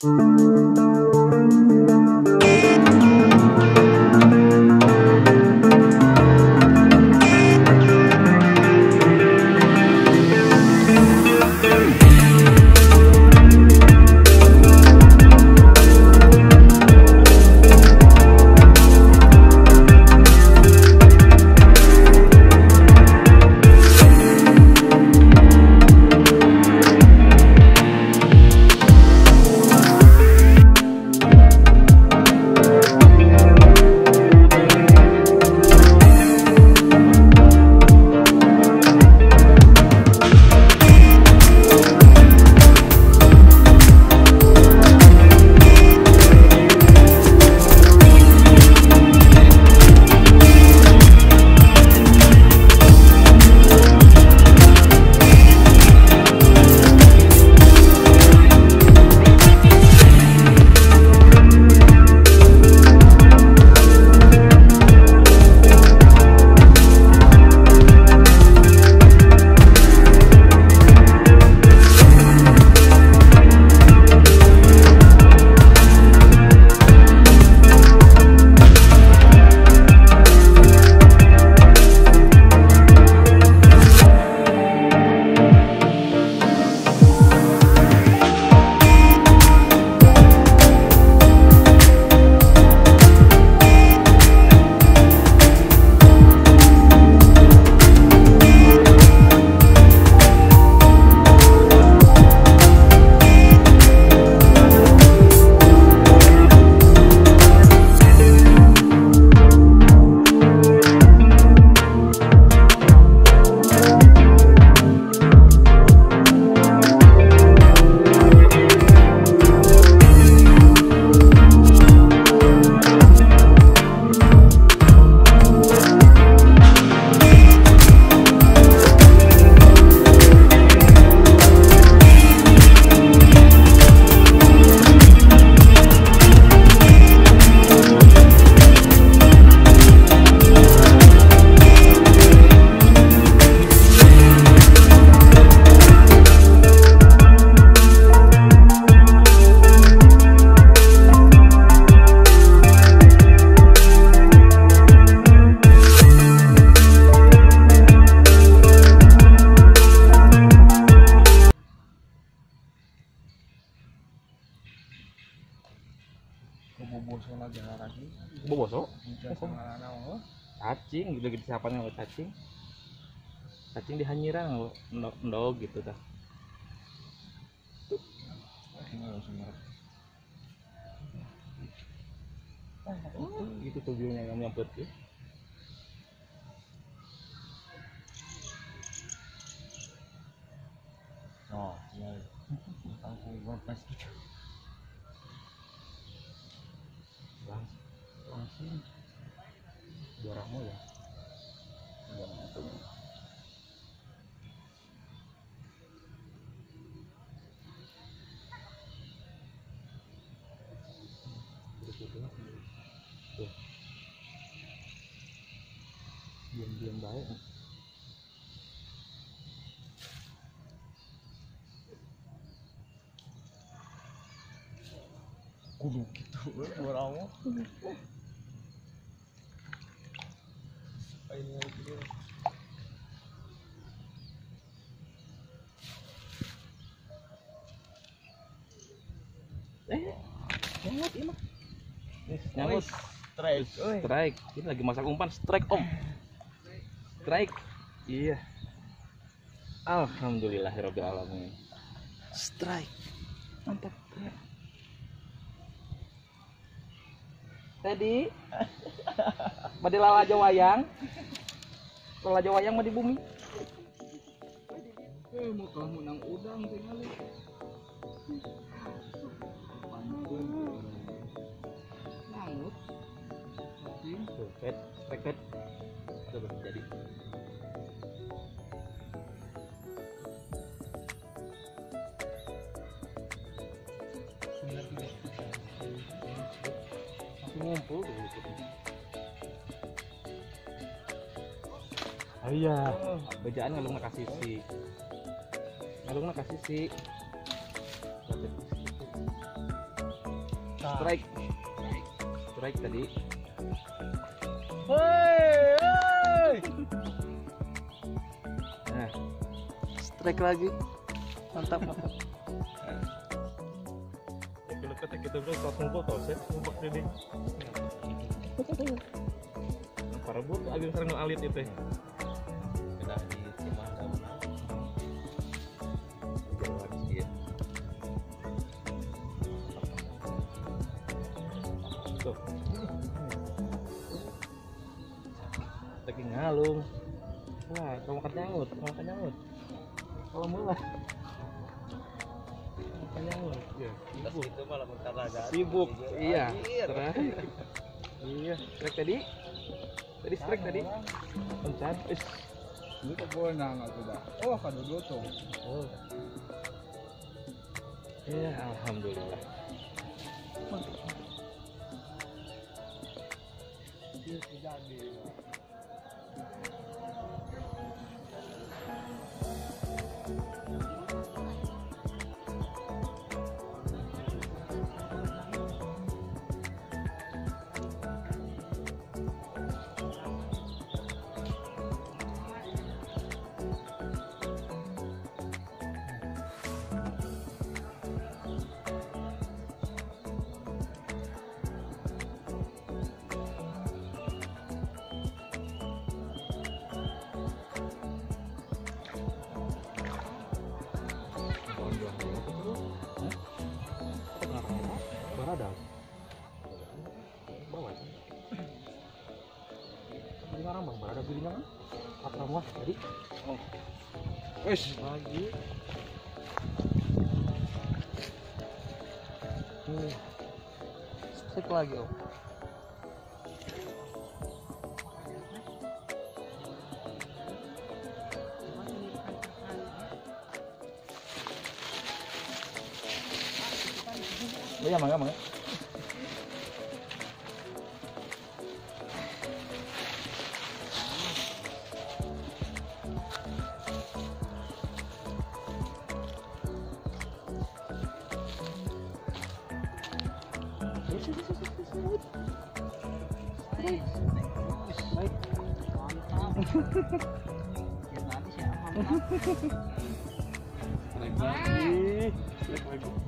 Música Cacing gitu gitu siapa yang cacing? Cacing dihanyiran ndo, ndo gitu dah. tinggal semua Gitu tuh view-nya yang nyampe tuh. oh ya aku buat pas Lang langsung juaramu ya. Diam-diam baik. Kudu gitu orang mau ini lagi Eh, nyamut ini mah. Nyamut. strike oi Strike. Ini lagi masak umpan strike om. Strike. Iya. Alhamdulillahirobbilalamin. Strike. Mantap. Tadi Bade lalajo wayang. Lalajo wayang mah di bumi. Eh, mau kamu nang udang tinggal. Pet, pet, pet. Belum jadi. Ngumpul gitu. Oh iya, bejaan ngalung kasih si. Ngalung kasih si. strike strike tadi Hei, hei. nah strike lagi mantap mantap ya kalau kata kita ngumpul tau saya ngumpul ini para buat agak sering alit itu ya. Kena di tuh. Lagi ngalung. Wah kamu kamu kalau mulai ya Tas itu malah sibuk iya. Anjir. terakhir iya strike tadi. Tadi strike tadi. Pencan is Ini kok boleh nang aku dah. Oh, kado dua tuh. oh. Iya alhamdulillah. Iya, tidak di. Beli ngarang. Apa ramah tadi? Wes, Lagi. Hmm. Sek lagi om. Oh, iya, mangga, mangga. Baik. Naik lagi. Naik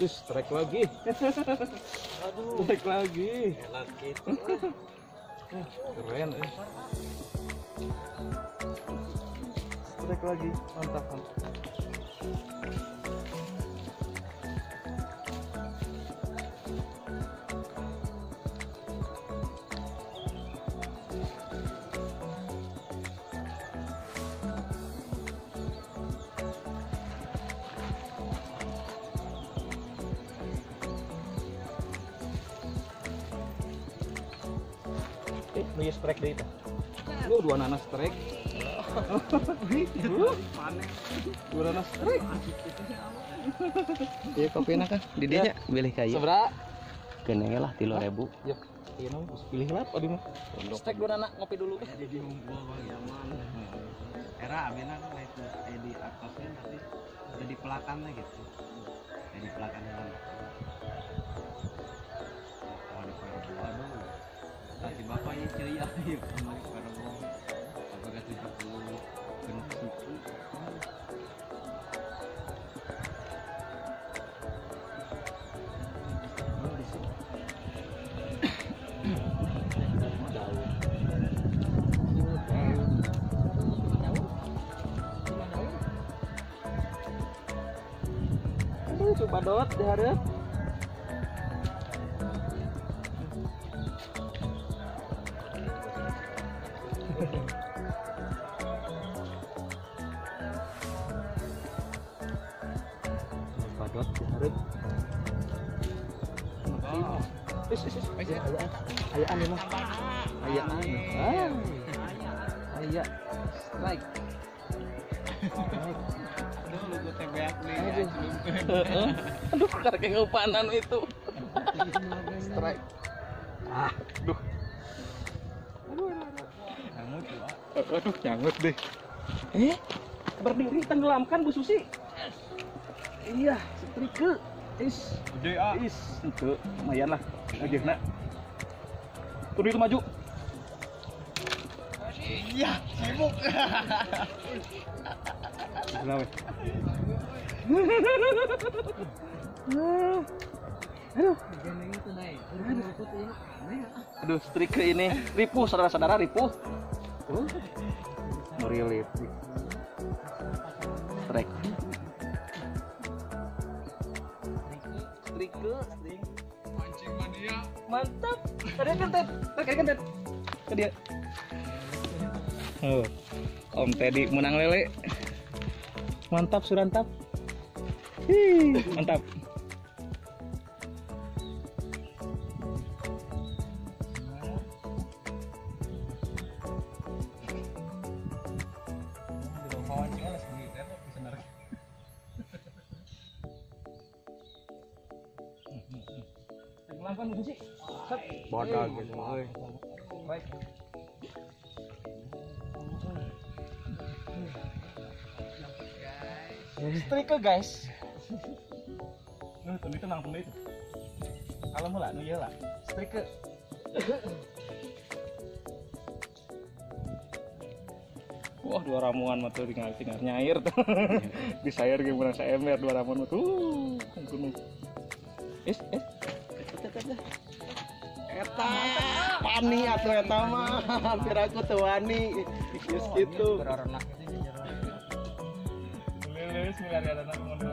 Terus strike lagi. Aduh. Strike lagi. Enak gitu. Keren eh. Strike lagi. Mantap, mantap. Eh, ya strike deh itu. Lu dua nana strike. dua nana strike. Iya kopi enak kan? Di dia pilih kayu. Seberapa? Kenenge lah tiga ribu. Yuk. Iya, nom, pilih lah apa mah. Strike dua nana ngopi dulu. Jadi ngumpul bang Yaman. Era abina kan itu eh, di atasnya nanti jadi pelakannya gitu. Jadi pelakannya Kasih bapak ya ceria ya Parabu. Apakah tujuh puluh bentuk coba dot di Ayah. Strike. Aduh, karena keupanan itu. Strike. Ah, ah. Aduh, nyangut deh. Eh, berdiri tenggelamkan Bu Susi. Iya, setrika. Is, Gede ah. is, itu lumayan lah. Aja nak. Turun itu maju. Iya, sibuk. Kenapa? Aduh, aduh, setrika ini ripuh saudara-saudara ripuh. Oh, merilit. Mantap. Tadi Ted, tadi kan Ted. Tadi ya. Oh, Om Teddy menang lele. Mantap surantap. Hih, mantap. Gitu. Baik. Setrika guys. Nuh, tuh itu nang itu. Kalau mula, nu ieu lah. Setrika. Wah, dua ramuan mah tuh tinggal tinggal nyair tuh. Bisa air ge menang saemer dua ramuan mah tuh. Gunung. Is. Eta wani atuh eta mah. Hampir aku tuh wani. Geus kitu. Lilis miliar ada nang ngono.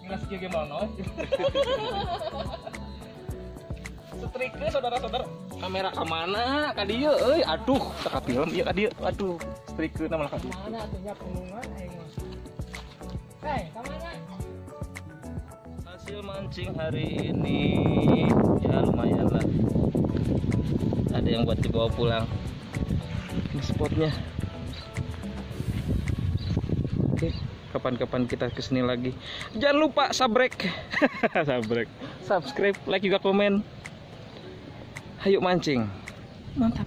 Ngilas kieu ge mono. Setrika saudara-saudara. Kamera ke mana? Ka dieu euy. Aduh, teka film ieu ka dieu. Aduh, setrika malah ka dieu. Mana atunya pengumuman aing mah. Hei, ke mana? Hasil mancing hari ini ya lumayan lah. Ada yang buat dibawa pulang. Ini spotnya. Oke, kapan-kapan kita ke sini lagi. Jangan lupa sabrek, sabrek, subscribe, like juga komen. Ayo mancing. Mantap.